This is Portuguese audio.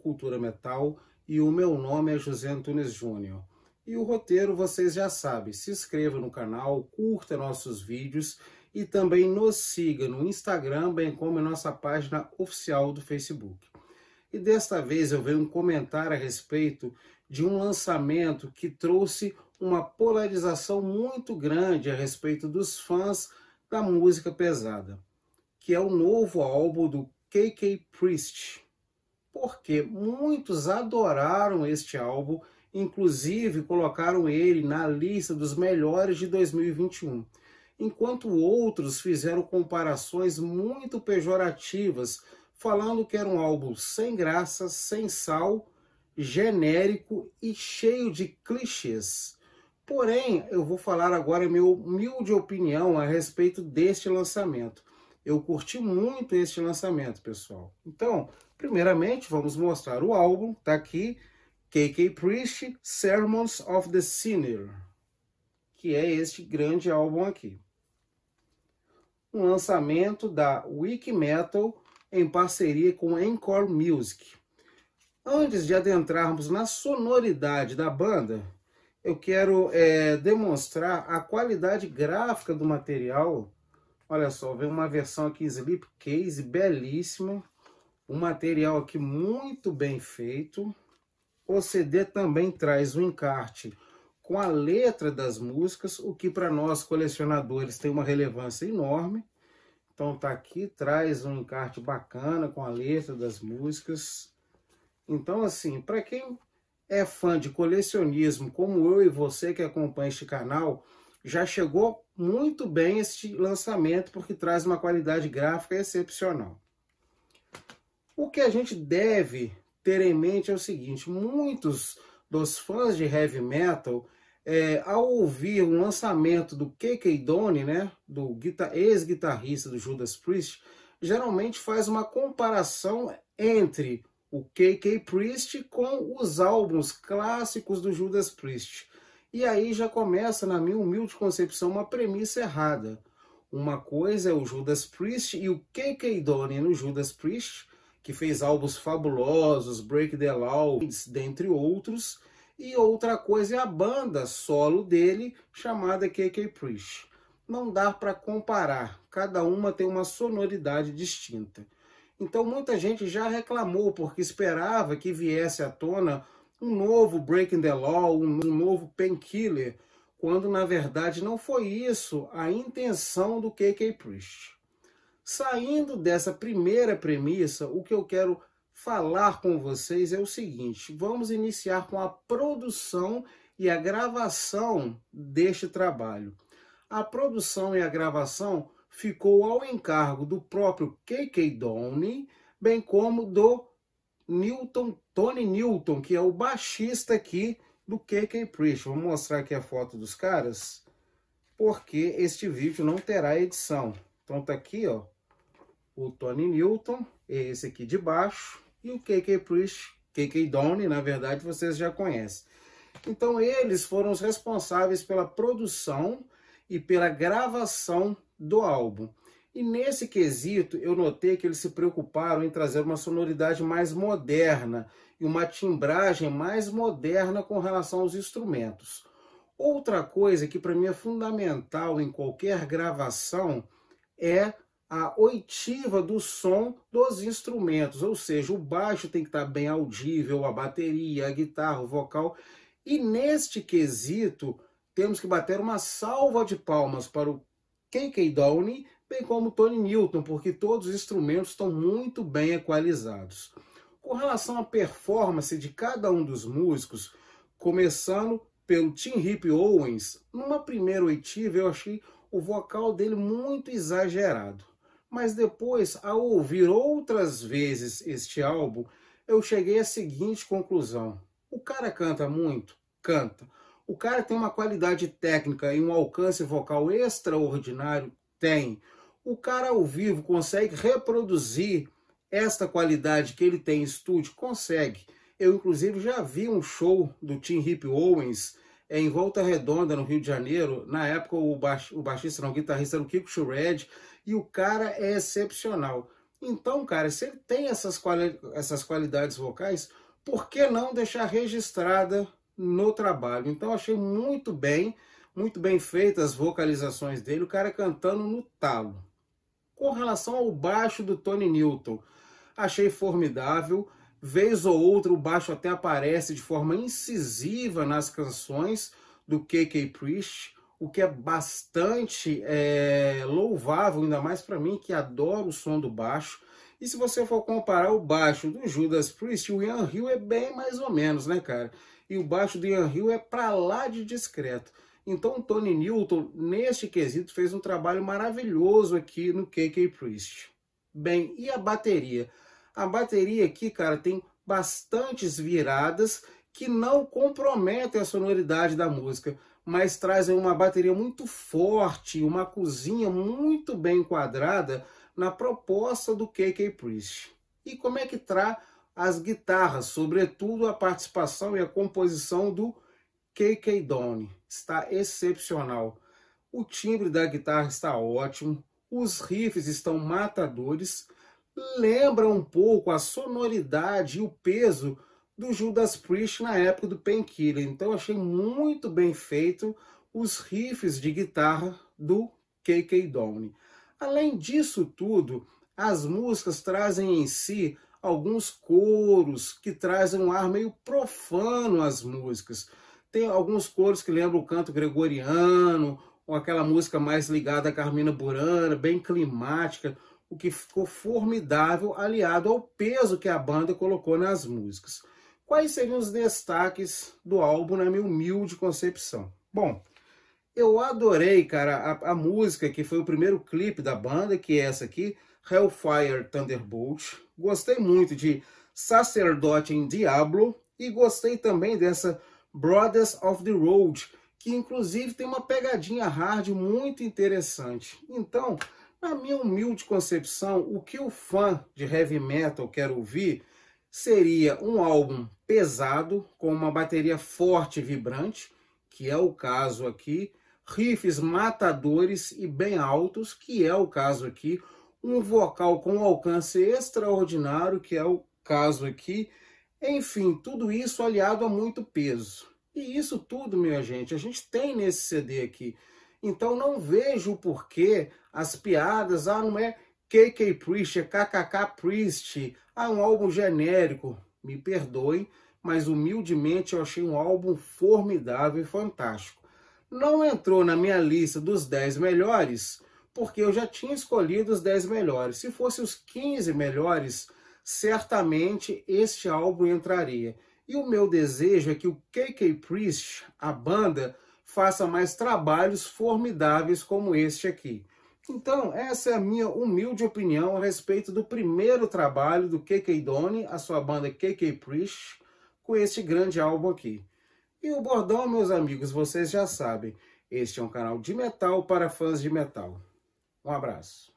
Cultura Metal e o meu nome é José Antunes Júnior. E o roteiro vocês já sabem, se inscreva no canal, curta nossos vídeos e também nos siga no Instagram, bem como em nossa página oficial do Facebook. E desta vez eu venho comentar a respeito de um lançamento que trouxe uma polarização muito grande a respeito dos fãs da música pesada, que é o novo álbum do KK Priest. Porque muitos adoraram este álbum, inclusive colocaram ele na lista dos melhores de 2021 enquanto outros fizeram comparações muito pejorativas, falando que era um álbum sem graça, sem sal, genérico e cheio de clichês. Porém, eu vou falar agora minha humilde opinião a respeito deste lançamento. Eu curti muito este lançamento, pessoal. Então, primeiramente, vamos mostrar o álbum. Tá aqui, KK Priest, Sermons of the Sinner, que é este grande álbum aqui um lançamento da Wiki Metal em parceria com Encore Music. Antes de adentrarmos na sonoridade da banda, eu quero é, demonstrar a qualidade gráfica do material. Olha só, vem uma versão aqui slipcase belíssima, um material aqui muito bem feito. O CD também traz um encarte com a letra das músicas, o que para nós colecionadores tem uma relevância enorme. Então tá aqui, traz um encarte bacana com a letra das músicas. Então assim, para quem é fã de colecionismo, como eu e você que acompanha este canal, já chegou muito bem este lançamento porque traz uma qualidade gráfica excepcional. O que a gente deve ter em mente é o seguinte, muitos dos fãs de heavy metal é, ao ouvir o lançamento do KK Doni, né, do ex-guitarrista do Judas Priest, geralmente faz uma comparação entre o KK Priest com os álbuns clássicos do Judas Priest. E aí já começa, na minha humilde concepção, uma premissa errada. Uma coisa é o Judas Priest e o KK Doni no Judas Priest, que fez álbuns fabulosos, Break the Law, dentre outros, e outra coisa é a banda solo dele, chamada KK Priest. Não dá para comparar, cada uma tem uma sonoridade distinta. Então muita gente já reclamou porque esperava que viesse à tona um novo Breaking the Law, um novo Painkiller, quando na verdade não foi isso a intenção do KK Priest. Saindo dessa primeira premissa, o que eu quero falar com vocês é o seguinte: vamos iniciar com a produção e a gravação deste trabalho. A produção e a gravação ficou ao encargo do próprio KK Downey, bem como do Newton, Tony Newton, que é o baixista aqui do KK Priest. Vou mostrar aqui a foto dos caras, porque este vídeo não terá edição. Então tá aqui, ó, o Tony Newton, esse aqui de baixo, e o KK Priest, KK Donnie, na verdade, vocês já conhecem. Então, eles foram os responsáveis pela produção e pela gravação do álbum. E nesse quesito, eu notei que eles se preocuparam em trazer uma sonoridade mais moderna e uma timbragem mais moderna com relação aos instrumentos. Outra coisa que para mim é fundamental em qualquer gravação é a oitiva do som dos instrumentos, ou seja, o baixo tem que estar bem audível, a bateria, a guitarra, o vocal. E neste quesito, temos que bater uma salva de palmas para o KK Downey, bem como Tony Newton, porque todos os instrumentos estão muito bem equalizados. Com relação à performance de cada um dos músicos, começando pelo Tim Hip Owens, numa primeira oitiva eu achei o vocal dele muito exagerado mas depois, ao ouvir outras vezes este álbum, eu cheguei à seguinte conclusão. O cara canta muito? Canta. O cara tem uma qualidade técnica e um alcance vocal extraordinário? Tem. O cara ao vivo consegue reproduzir esta qualidade que ele tem em estúdio? Consegue. Eu, inclusive, já vi um show do Tim Hip Owens em Volta Redonda, no Rio de Janeiro. Na época, o, baix, o baixista, não, o guitarrista era o Kiko Shred, e o cara é excepcional. Então, cara, se ele tem essas, quali essas qualidades vocais, por que não deixar registrada no trabalho? Então, achei muito bem, muito bem feitas as vocalizações dele, o cara cantando no talo. Com relação ao baixo do Tony Newton, achei formidável. Vez ou outra o baixo até aparece de forma incisiva nas canções do KK Priest, o que é bastante é, louvável, ainda mais para mim que adoro o som do baixo. E se você for comparar o baixo do Judas Priest, o Ian Hill é bem mais ou menos, né, cara? E o baixo do Ian Hill é para lá de discreto. Então o Tony Newton, neste quesito, fez um trabalho maravilhoso aqui no KK Priest. Bem, e a bateria? A bateria aqui, cara, tem bastantes viradas que não comprometem a sonoridade da música, mas trazem uma bateria muito forte, uma cozinha muito bem enquadrada na proposta do KK Priest. E como é que traz as guitarras, sobretudo a participação e a composição do KK Doni. Está excepcional. O timbre da guitarra está ótimo, os riffs estão matadores, lembra um pouco a sonoridade e o peso do Judas Priest na época do Painkiller. Então achei muito bem feito os riffs de guitarra do KK Downing. Além disso tudo, as músicas trazem em si alguns coros que trazem um ar meio profano às músicas. Tem alguns coros que lembram o canto gregoriano, ou aquela música mais ligada a Carmina Burana, bem climática, o que ficou formidável, aliado ao peso que a banda colocou nas músicas. Quais seriam os destaques do álbum, na minha humilde concepção? Bom, eu adorei, cara, a, a música que foi o primeiro clipe da banda, que é essa aqui, Hellfire Thunderbolt. Gostei muito de Sacerdote em Diablo e gostei também dessa Brothers of the Road, que inclusive tem uma pegadinha hard muito interessante. Então, na minha humilde concepção, o que o fã de heavy metal quer ouvir seria um álbum pesado, com uma bateria forte e vibrante, que é o caso aqui, riffs matadores e bem altos, que é o caso aqui, um vocal com alcance extraordinário, que é o caso aqui, enfim, tudo isso aliado a muito peso. E isso tudo, minha gente, a gente tem nesse CD aqui. Então não vejo o porquê as piadas, ah, não é KK Priest, é KKK Priest, ah, um álbum genérico. Me perdoem, mas humildemente eu achei um álbum formidável e fantástico. Não entrou na minha lista dos 10 melhores, porque eu já tinha escolhido os 10 melhores. Se fosse os 15 melhores, certamente este álbum entraria. E o meu desejo é que o KK Priest, a banda, faça mais trabalhos formidáveis como este aqui. Então, essa é a minha humilde opinião a respeito do primeiro trabalho do KK Doni, a sua banda KK Priest, com este grande álbum aqui. E o bordão, meus amigos, vocês já sabem, este é um canal de metal para fãs de metal. Um abraço.